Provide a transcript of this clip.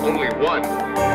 only one.